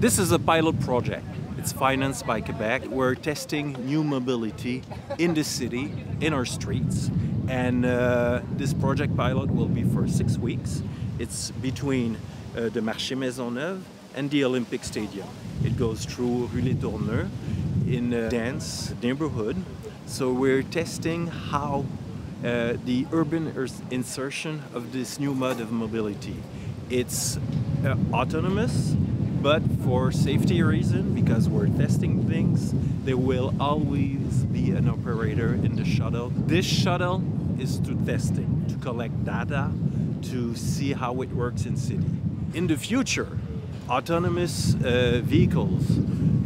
This is a pilot project. It's financed by Quebec. We're testing new mobility in the city, in our streets. And uh, this project pilot will be for six weeks. It's between uh, the Marché Maisonneuve and the Olympic Stadium. It goes through Rue Les in a dense neighborhood. So we're testing how uh, the urban insertion of this new mode of mobility. It's uh, autonomous, but for safety reason, because we're testing things, there will always be an operator in the shuttle. This shuttle is to testing, to collect data, to see how it works in city. In the future, autonomous uh, vehicles,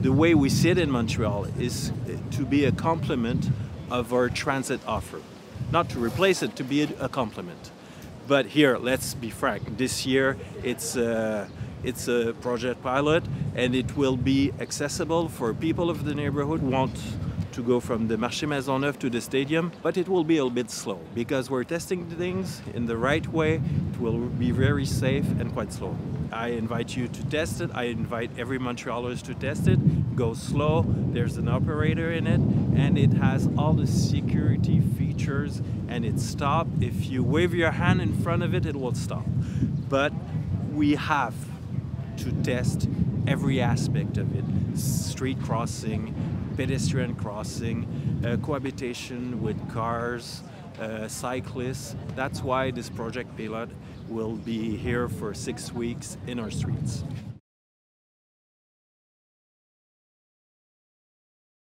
the way we see it in Montreal is to be a complement of our transit offer. Not to replace it, to be a complement. But here, let's be frank, this year it's uh, it's a project pilot and it will be accessible for people of the neighborhood who want to go from the Marché Maisonneuve to the stadium, but it will be a bit slow because we're testing things in the right way. It will be very safe and quite slow. I invite you to test it. I invite every Montrealers to test it. Go slow. There's an operator in it and it has all the security features and it stops. If you wave your hand in front of it, it will stop. But we have to test every aspect of it street crossing, pedestrian crossing, uh, cohabitation with cars, uh, cyclists. That's why this project pilot will be here for six weeks in our streets.